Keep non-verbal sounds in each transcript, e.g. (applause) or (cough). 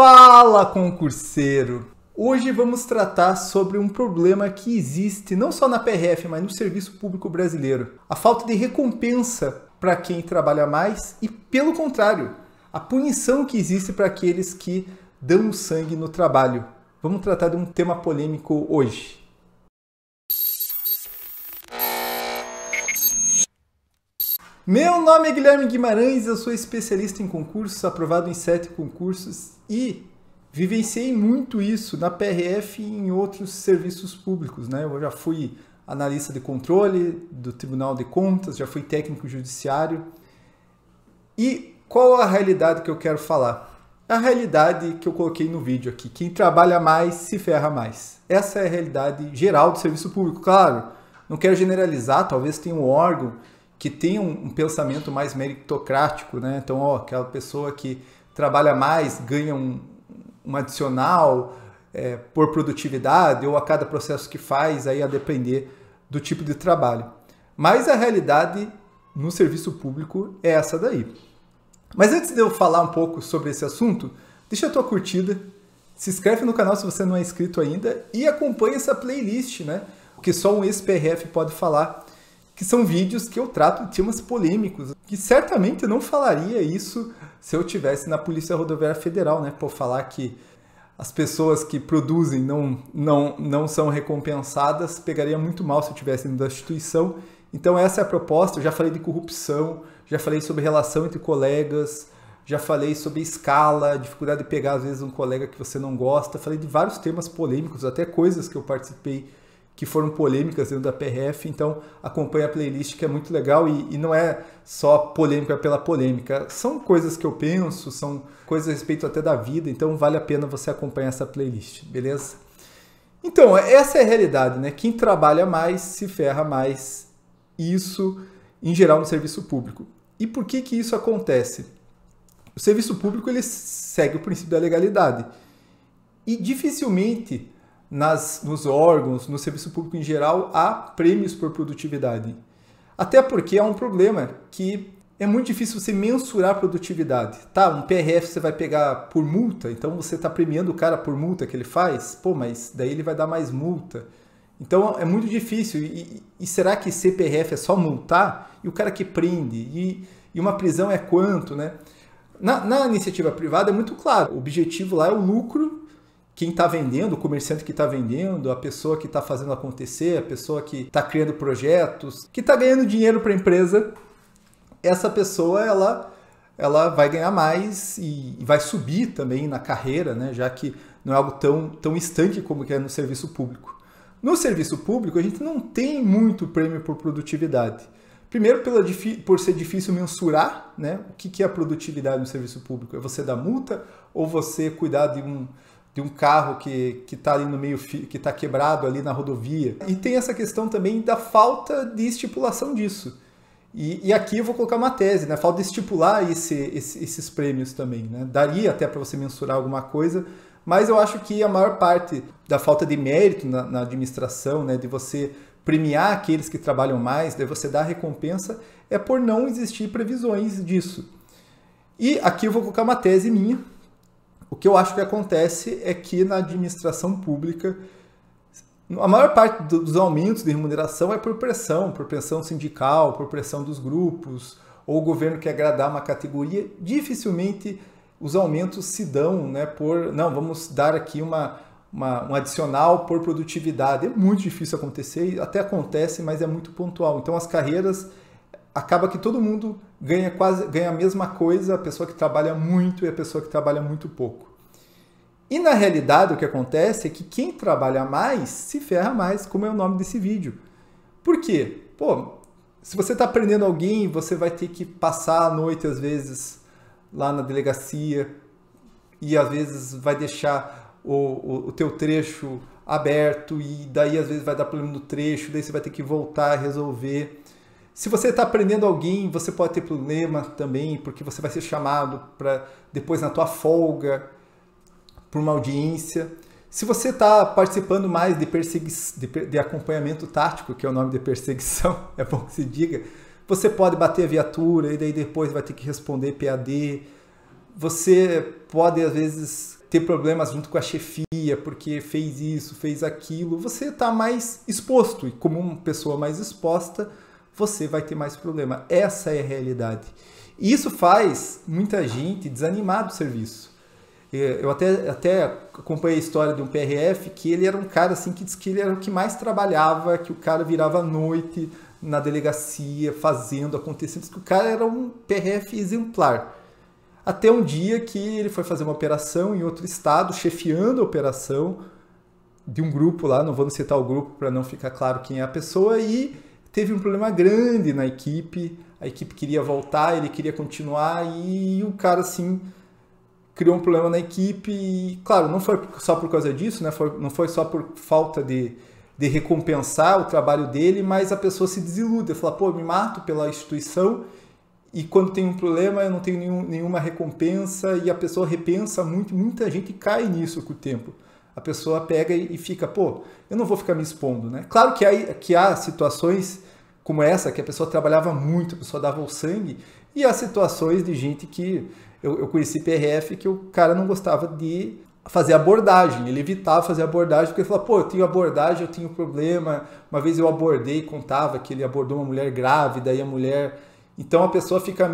Fala, concurseiro! Hoje vamos tratar sobre um problema que existe não só na PRF, mas no serviço público brasileiro: a falta de recompensa para quem trabalha mais e, pelo contrário, a punição que existe para aqueles que dão sangue no trabalho. Vamos tratar de um tema polêmico hoje. Meu nome é Guilherme Guimarães, eu sou especialista em concursos, aprovado em sete concursos e vivenciei muito isso na PRF e em outros serviços públicos. Né? Eu já fui analista de controle do Tribunal de Contas, já fui técnico judiciário. E qual a realidade que eu quero falar? A realidade que eu coloquei no vídeo aqui. Quem trabalha mais se ferra mais. Essa é a realidade geral do serviço público. Claro, não quero generalizar, talvez tenha um órgão que tem um, um, pensamento mais meritocrático, né? Então, ó, aquela pessoa que trabalha mais ganha um, um adicional é, por produtividade ou a cada processo que faz, aí a depender do tipo de trabalho. Mas a realidade no serviço público é essa daí. Mas antes de eu falar um pouco sobre esse assunto, deixa a tua curtida, se inscreve no canal se você não é inscrito ainda e acompanha essa playlist, né? O que só um ex-PRF pode falar que são vídeos que eu trato de temas polêmicos, que certamente eu não falaria isso se eu tivesse na Polícia Rodoviária Federal, né? Por falar que as pessoas que produzem não, não, não são recompensadas, pegaria muito mal se eu tivesse dentro da instituição. Então essa é a proposta, eu já falei de corrupção, já falei sobre relação entre colegas, já falei sobre escala, dificuldade de pegar às vezes um colega que você não gosta, falei de vários temas polêmicos, até coisas que eu participei que foram polêmicas dentro da PRF, então acompanha a playlist que é muito legal e, e, não é só polêmica pela polêmica, são coisas que eu penso, são coisas a respeito até da vida, então vale a pena você acompanhar essa playlist, beleza? Então, essa é a realidade, né? Quem trabalha mais se ferra mais, isso em geral no serviço público. E por que que isso acontece? O serviço público ele segue o princípio da legalidade e dificilmente nas, nos órgãos, no serviço público em geral, há prêmios por produtividade. Até porque há um problema que é muito difícil você mensurar a produtividade. Tá, um PRF você vai pegar por multa, então você está premiando o cara por multa que ele faz, pô, mas daí ele vai dar mais multa. Então é muito difícil. E, e será que CPRF é só multar? E o cara que prende? E, e uma prisão é quanto, né? Na, na, iniciativa privada é muito claro, o objetivo lá é o lucro quem está vendendo, o comerciante que está vendendo, a pessoa que está fazendo acontecer, a pessoa que está criando projetos, que está ganhando dinheiro para a empresa, essa pessoa ela, ela vai ganhar mais e, e, vai subir também na carreira, né? já que não é algo tão, tão instante como é no serviço público. No serviço público, a gente não tem muito prêmio por produtividade. Primeiro, pela, por ser difícil mensurar né? o que, que é a produtividade no serviço público. É você dar multa ou você cuidar de um, de um carro que está ali no meio, que está quebrado ali na rodovia. E tem essa questão também da falta de estipulação disso. E, e aqui eu vou colocar uma tese, né? Falta de estipular esse, esse, esses prêmios também, né? Daria até para você mensurar alguma coisa, mas eu acho que a maior parte da falta de mérito na, na administração, né? De você premiar aqueles que trabalham mais, de você dar recompensa, é por não existir previsões disso. E aqui eu vou colocar uma tese minha, o que eu acho que acontece é que na administração pública, a maior parte dos aumentos de remuneração é por pressão, por pressão sindical, por pressão dos grupos, ou o governo quer agradar uma categoria. Dificilmente os aumentos se dão né, por, não, vamos dar aqui uma, uma, um adicional por produtividade. É muito difícil acontecer, até acontece, mas é muito pontual. Então as carreiras acaba que todo mundo ganha quase ganha a mesma coisa, a pessoa que trabalha muito e a pessoa que trabalha muito pouco. E na realidade o que acontece é que quem trabalha mais se ferra mais, como é o nome desse vídeo. Por quê? Pô, se você está prendendo alguém, você vai ter que passar a noite às vezes lá na delegacia e às vezes vai deixar o, o, o teu trecho aberto e daí às vezes vai dar problema no trecho, daí você vai ter que voltar a resolver. Se você está aprendendo alguém, você pode ter problema também, porque você vai ser chamado para depois na tua folga por uma audiência. Se você está participando mais de, de, de, acompanhamento tático, que é o nome de perseguição, (laughs) é bom que se diga, você pode bater a viatura e daí depois vai ter que responder PAD. Você pode, às vezes, ter problemas junto com a chefia porque fez isso, fez aquilo, você está mais exposto e como uma pessoa mais exposta, você vai ter mais problema. Essa é a realidade. E isso faz muita gente desanimar do serviço. É, eu até, até acompanhei a história de um PRF que ele era um cara assim que diz que ele era o que mais trabalhava, que o cara virava à noite na delegacia fazendo, acontecendo, que o cara era um PRF exemplar. Até um dia que ele foi fazer uma operação em outro estado, chefiando a operação de um grupo lá, não vou citar o grupo para não ficar claro quem é a pessoa, e teve um problema grande na equipe, a equipe queria voltar, ele queria continuar, e o cara assim criou um problema na equipe e, claro, não foi só por causa disso, né? Foi, não foi só por falta de, de recompensar o trabalho dele, mas a pessoa se desilude, fala, pô, eu me mato pela instituição e quando tem um problema eu não tenho nenhum, nenhuma recompensa e a pessoa repensa muito, muita gente cai nisso com o tempo. A pessoa pega e, fica, pô, eu não vou ficar me expondo, né? Claro que há, que há situações como essa, que a pessoa trabalhava muito, a pessoa dava o sangue, e há situações de gente que eu, eu conheci PRF que o cara não gostava de fazer abordagem, ele evitava fazer abordagem porque ele falava, pô, eu tenho abordagem, eu tenho problema. Uma vez eu abordei, contava que ele abordou uma mulher grávida e a mulher. Então a pessoa fica,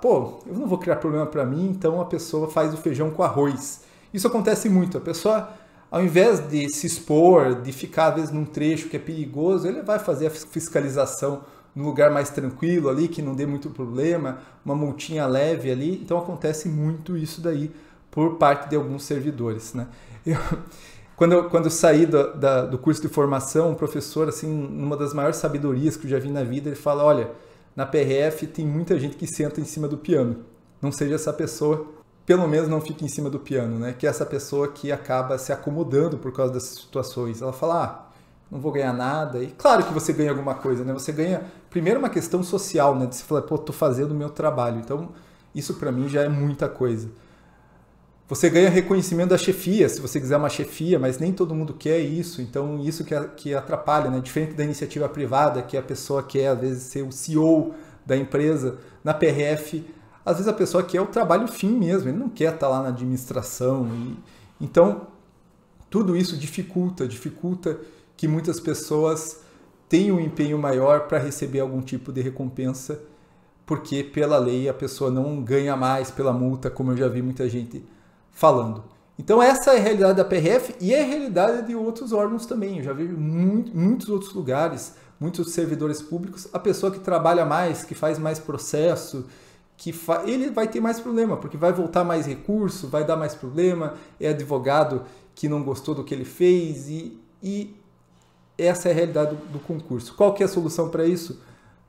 pô, eu não vou criar problema para mim, então a pessoa faz o feijão com arroz. Isso acontece muito, a pessoa ao invés de se expor, de ficar às vezes num trecho que é perigoso, ele vai fazer a fiscalização num lugar mais tranquilo ali, que não dê muito problema, uma multinha leve ali. Então acontece muito isso daí por parte de alguns servidores. Né? Eu, (laughs) quando, eu, quando eu saí do, da, do curso de formação, um professor, assim, uma das maiores sabedorias que eu já vi na vida, ele fala, olha, na PRF tem muita gente que senta em cima do piano. Não seja essa pessoa, pelo menos não fique em cima do piano, né? Que é essa pessoa que acaba se acomodando por causa dessas situações. Ela fala, ah, não vou ganhar nada. E claro que você ganha alguma coisa, né? Você ganha, primeiro, uma questão social, né? De você falar, pô, tô fazendo o meu trabalho. Então, isso para mim já é muita coisa. Você ganha reconhecimento da chefia, se você quiser uma chefia, mas nem todo mundo quer isso. Então, isso que, que atrapalha, né? Diferente da iniciativa privada, que a pessoa quer, às vezes, ser o CEO da empresa. Na PRF, às vezes a pessoa quer o trabalho fim mesmo, ele não quer estar lá na administração. E, então, tudo isso dificulta, dificulta que muitas pessoas têm um empenho maior para receber algum tipo de recompensa, porque pela lei a pessoa não ganha mais pela multa, como eu já vi muita gente falando. Então essa é a realidade da PRF e é a realidade de outros órgãos também. Eu já vi muito, muitos outros lugares, muitos servidores públicos, a pessoa que trabalha mais, que faz mais processo, que ele vai ter mais problema, porque vai voltar mais recurso, vai dar mais problema, é advogado que não gostou do que ele fez e, e essa é a realidade do, do concurso. Qual que é a solução para isso?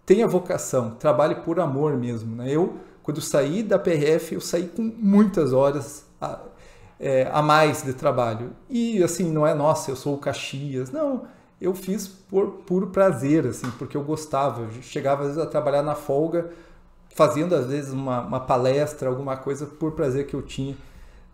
Tenha vocação, trabalhe por amor mesmo. Né? Eu, quando saí da PRF, eu saí com muitas horas a, é, a mais de trabalho. E assim, não é, nossa, eu sou o Caxias. Não, eu fiz por puro prazer, assim, porque eu gostava. Eu chegava às vezes a trabalhar na folga, fazendo às vezes uma, uma palestra, alguma coisa por prazer que eu tinha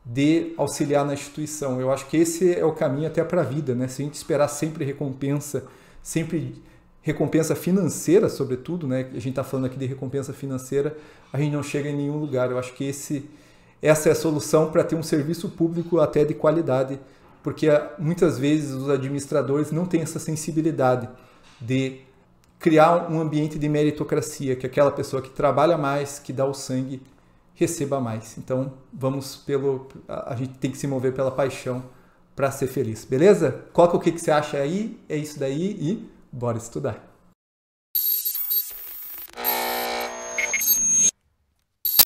de auxiliar na instituição. Eu acho que esse é o caminho até para a vida, né? Se a gente esperar sempre recompensa, sempre recompensa financeira, sobretudo, né? A gente está falando aqui de recompensa financeira, a gente não chega em nenhum lugar. Eu acho que esse, essa é a solução para ter um serviço público até de qualidade, porque ah, muitas vezes os administradores não têm essa sensibilidade de criar um ambiente de meritocracia, que aquela pessoa que trabalha mais, que dá o sangue, receba mais. Então, vamos pelo. A gente tem que se mover pela paixão para ser feliz, beleza? Coloca o que, que você acha aí, é isso daí e bora estudar.